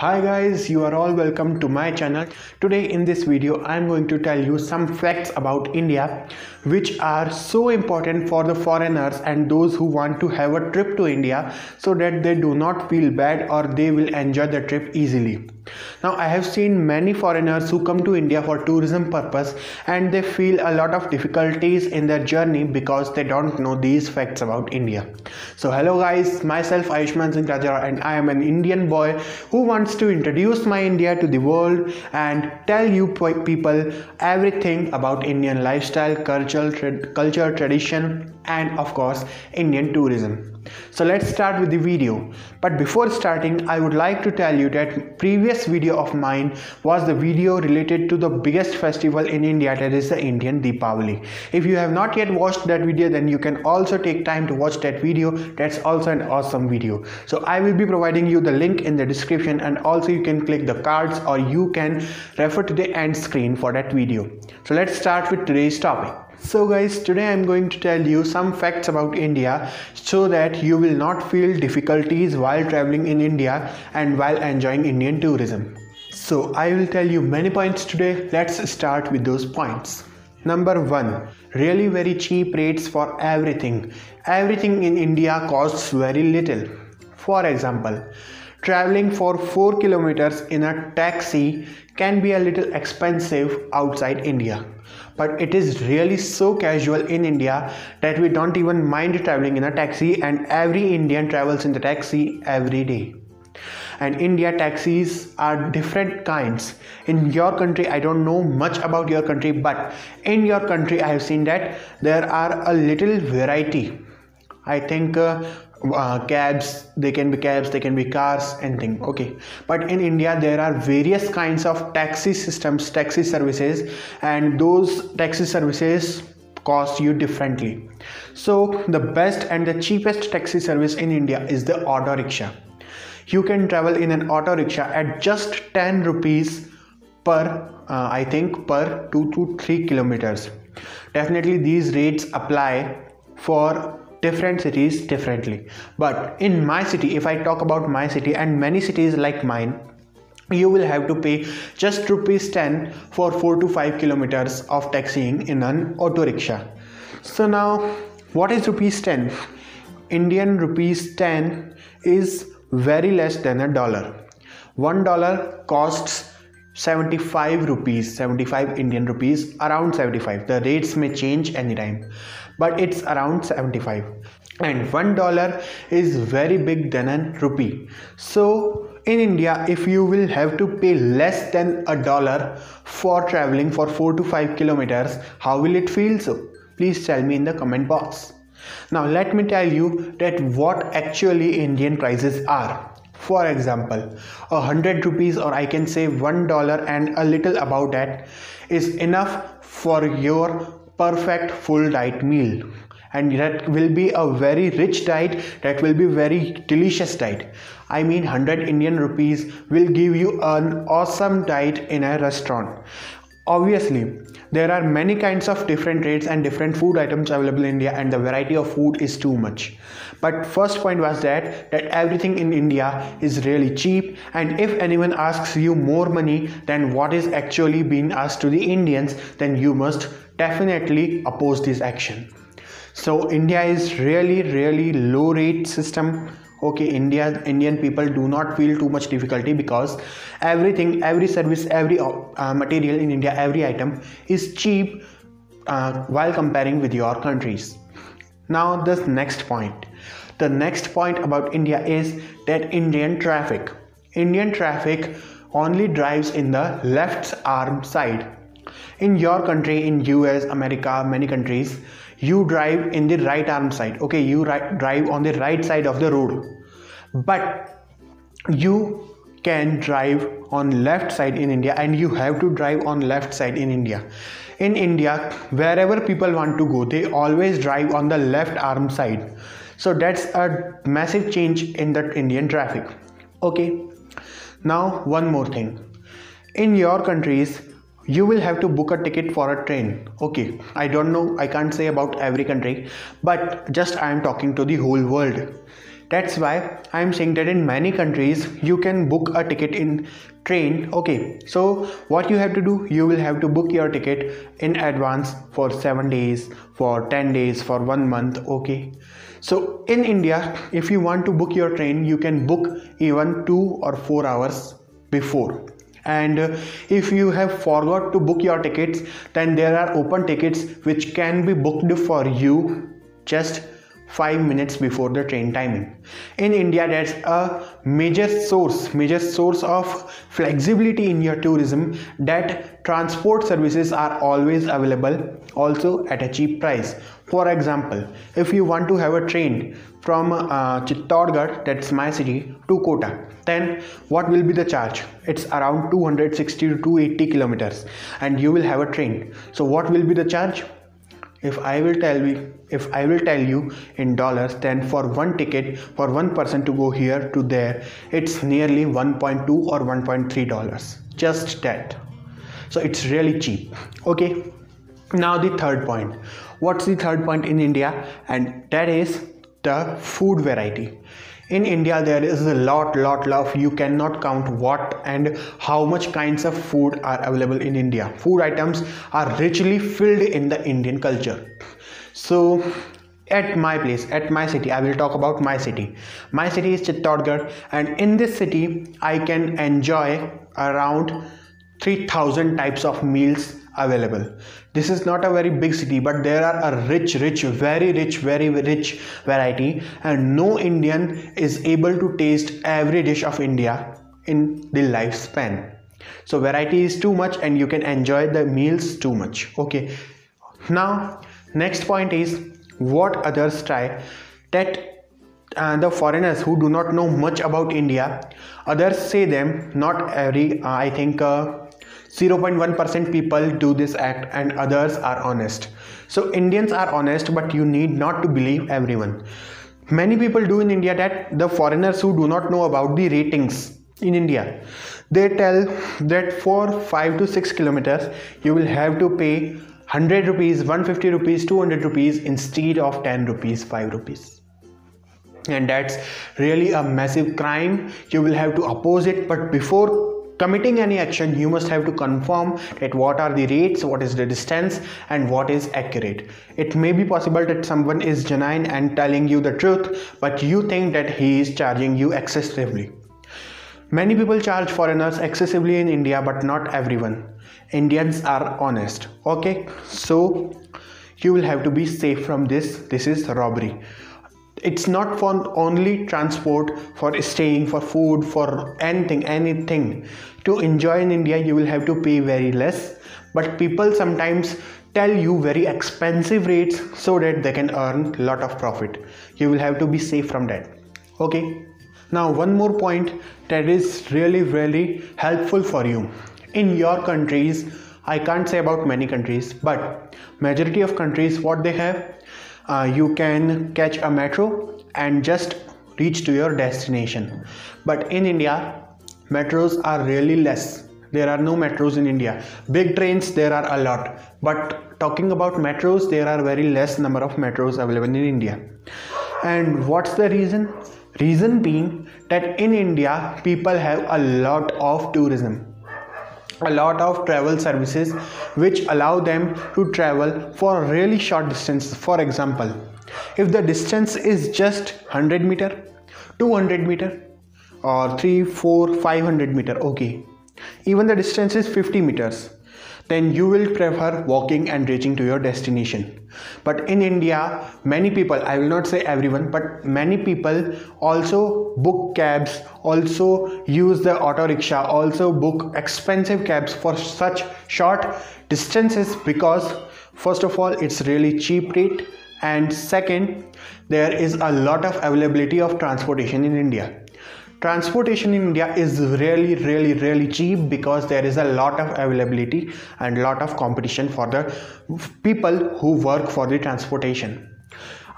Hi guys, you are all welcome to my channel. Today in this video, I am going to tell you some facts about India which are so important for the foreigners and those who want to have a trip to India so that they do not feel bad or they will enjoy the trip easily. Now I have seen many foreigners who come to India for tourism purpose and they feel a lot of difficulties in their journey because they don't know these facts about India. So hello guys, myself Ayushman Singh Rajara and I am an Indian boy who wants to introduce my India to the world and tell you people everything about Indian lifestyle, culture, tra- culture, tradition, and of course, Indian tourism. So let's start with the video. But before starting, I would like to tell you that previous video of mine was the video related to the biggest festival in India that is the Indian Deepavali. If you have not yet watched that video then you can also take time to watch that video. That's also an awesome video. So I will be providing you the link in the description and also you can click the cards or you can refer to the end screen for that video. So let's start with today's topic. So guys, today I'm going to tell you some facts about India so that you will not feel difficulties while traveling in India and while enjoying Indian tourism. So I will tell you many points today. Let's start with those points. Number 1. Really very cheap rates for everything. Everything in India costs very little. For example, traveling for 4 kilometers in a taxi can be a little expensive outside India but it is really so casual in India that we don't even mind traveling in a taxi and every Indian travels in the taxi every day and India taxis are different kinds. In your country, I don't know much about your country, but in your country, I have seen that there are a little variety. I think uh, uh, cabs they can be cabs they can be cars anything okay. But in india there are various kinds of taxi systems taxi services and those taxi services cost you differently. So the best and the cheapest taxi service in india is the auto rickshaw. You can travel in an auto rickshaw at just 10 rupees per uh, i think per 2 to 3 kilometers. Definitely these rates apply for different cities differently. But in my city if i talk about my city and many cities like mine you will have to pay just rupees 10 for 4 to 5 kilometers of taxiing in an auto rickshaw. So now what is rupees 10 indian rupees 10 is very less than a dollar. One dollar costs 75 rupees 75 indian rupees around 75 the rates may change anytime but it's around 75 and one dollar is very big than a rupee. So in india if you will have to pay less than a dollar for traveling for 4 to 5 kilometers how will it feel so please tell me in the comment box. Now let me tell you that what actually indian prices are. For example a hundred rupees or i can say one dollar and a little about that is enough for your perfect full diet meal. And that will be a very rich diet that will be very delicious diet. I mean 100 indian rupees will give you an awesome diet in a restaurant obviously there are many kinds of different rates and different food items available in india and the variety of food is too much. But first point was that that everything in india is really cheap. And if anyone asks you more money than what is actually being asked to the indians then you must definitely oppose this action. So india is really really low rate system okay india indian people do not feel too much difficulty because everything every service every uh, material in india every item is cheap uh, while comparing with your countries. Now the next point. The next point about india is that indian traffic. Indian traffic only drives in the left arm side. In your country in us america many countries you drive in the right arm side. Okay you drive on the right side of the road but you can drive on left side in india and you have to drive on left side in india. In india wherever people want to go they always drive on the left arm side. So that's a massive change in the indian traffic. Okay. Now one more thing. In your countries you will have to book a ticket for a train. Okay. I don't know i can't say about every country but just i am talking to the whole world that's why i'm saying that in many countries you can book a ticket in train okay. So what you have to do you will have to book your ticket in advance for 7 days for 10 days for 1 month okay. So in india if you want to book your train you can book even 2 or 4 hours before. And if you have forgot to book your tickets then there are open tickets which can be booked for you just 5 minutes before the train timing in india that's a major source major source of flexibility in your tourism that transport services are always available also at a cheap price for example if you want to have a train from uh, Chittorgarh, that's my city, to Kota, then what will be the charge? It's around 260 to 280 kilometers, and you will have a train. So, what will be the charge? If I will tell you, if I will tell you in dollars, then for one ticket for one person to go here to there, it's nearly 1.2 or 1.3 dollars. Just that. So it's really cheap. Okay. Now the third point. What's the third point in India? And that is the food variety in india there is a lot lot lot you cannot count what and how much kinds of food are available in india. Food items are richly filled in the indian culture. So at my place at my city i will talk about my city. My city is chittorgarh and in this city i can enjoy around 3000 types of meals available this is not a very big city but there are a rich rich very rich very rich variety. And no indian is able to taste every dish of india in the lifespan. So variety is too much and you can enjoy the meals too much. Okay. Now next point is what others try. That uh, the foreigners who do not know much about india others say them not every uh, i think uh, 0.1% people do this act and others are honest. So Indians are honest but you need not to believe everyone. Many people do in India that the foreigners who do not know about the ratings in India they tell that for 5 to 6 kilometers you will have to pay 100 rupees 150 rupees 200 rupees instead of 10 rupees 5 rupees and that's really a massive crime you will have to oppose it but before committing any action you must have to confirm that what are the rates what is the distance and what is accurate. It may be possible that someone is genuine and telling you the truth but you think that he is charging you excessively. Many people charge foreigners excessively in india but not everyone. Indians are honest okay? So you will have to be safe from this. This is robbery it's not for only transport for staying for food for anything anything. To enjoy in india you will have to pay very less. But people sometimes tell you very expensive rates so that they can earn a lot of profit. You will have to be safe from that. Okay. Now one more point that is really really helpful for you. In your countries i can't say about many countries but majority of countries what they have uh, you can catch a metro and just reach to your destination. But in india metros are really less. There are no metros in india. Big trains there are a lot. But talking about metros there are very less number of metros available in india. And what's the reason? Reason being that in india people have a lot of tourism a lot of travel services which allow them to travel for really short distance for example if the distance is just 100 meter 200 meter or 3 4 500 meter okay. Even the distance is 50 meters then you will prefer walking and reaching to your destination but in india many people i will not say everyone but many people also book cabs also use the auto rickshaw also book expensive cabs for such short distances because first of all it's really cheap rate. And second there is a lot of availability of transportation in india transportation in india is really really really cheap because there is a lot of availability and lot of competition for the people who work for the transportation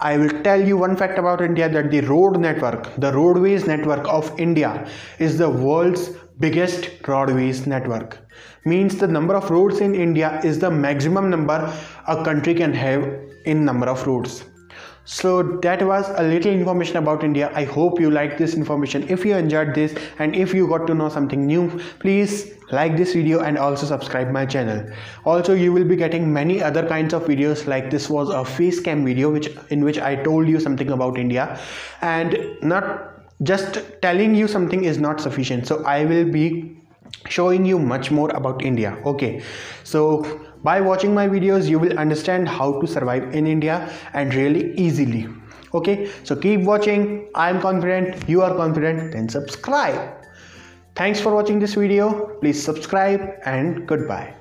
I will tell you one fact about India that the road network, the roadways network of India is the world's biggest roadways network. Means the number of roads in India is the maximum number a country can have in number of roads. So that was a little information about india. I hope you liked this information. If you enjoyed this and if you got to know something new please like this video and also subscribe my channel. Also you will be getting many other kinds of videos. Like this was a face cam video which in which i told you something about india. And not just telling you something is not sufficient. So i will be showing you much more about india. Okay. So by watching my videos you will understand how to survive in india and really easily. Okay? So keep watching. I'm confident. You are confident. Then subscribe. Thanks for watching this video. Please subscribe and goodbye